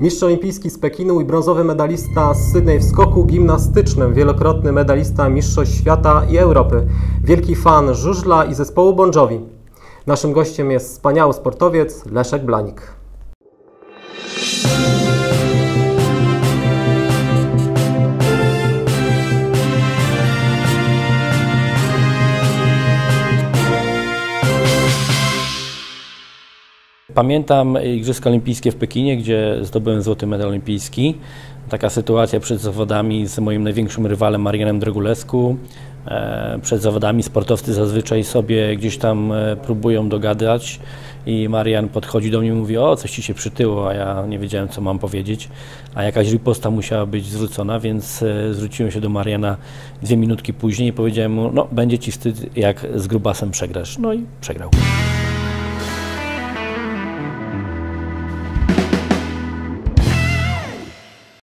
Mistrz olimpijski z Pekinu i brązowy medalista z Sydney w skoku gimnastycznym, wielokrotny medalista Mistrzostw Świata i Europy, wielki fan żużla i zespołu Bon Jovi. Naszym gościem jest wspaniały sportowiec Leszek Blanik. Pamiętam Igrzyska Olimpijskie w Pekinie, gdzie zdobyłem złoty medal olimpijski. Taka sytuacja przed zawodami z moim największym rywalem Marianem Dragulescu. E, przed zawodami sportowcy zazwyczaj sobie gdzieś tam e, próbują dogadać i Marian podchodzi do mnie i mówi, o coś ci się przytyło, a ja nie wiedziałem co mam powiedzieć, a jakaś riposta musiała być zwrócona, więc e, zwróciłem się do Mariana dwie minutki później i powiedziałem mu, no będzie ci wstyd jak z grubasem przegrasz. No i przegrał.